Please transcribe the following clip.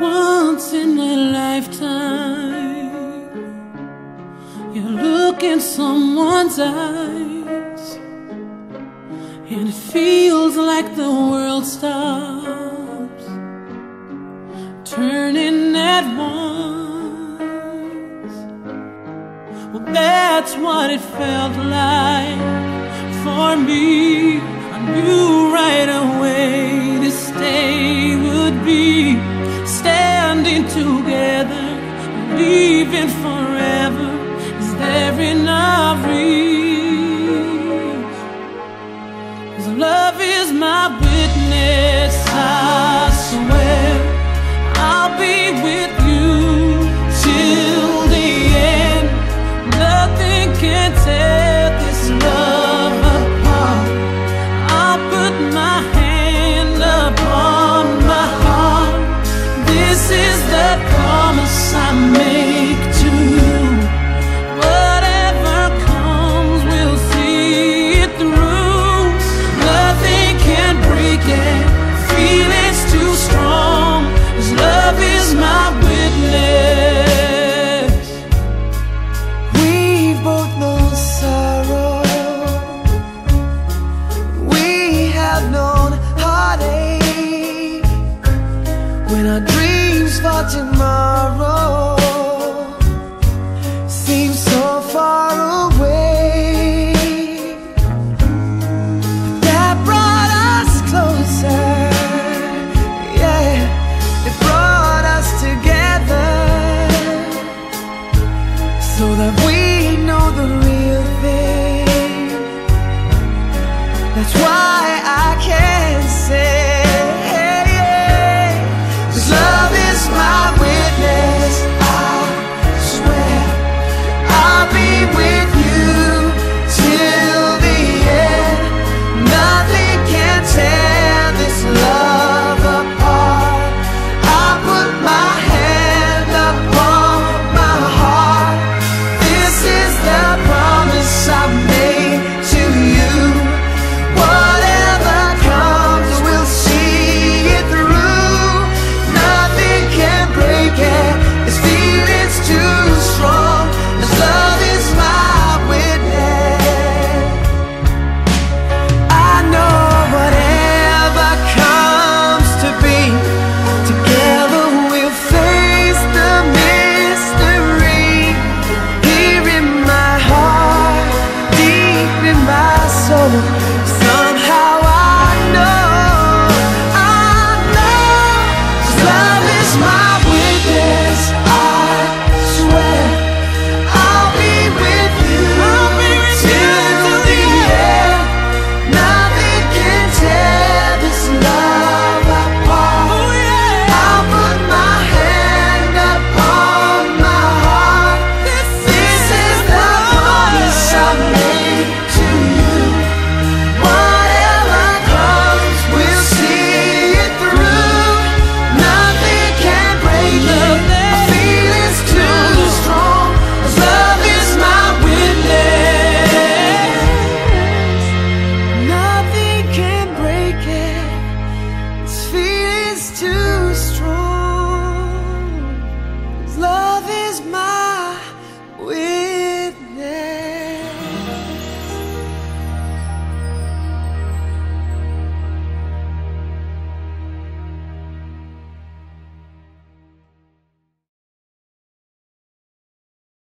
Once in a lifetime, you look in someone's eyes, and it feels like the world stops, turning at once. Well, that's what it felt like for me. I knew right away can't take this love. When our dreams for tomorrow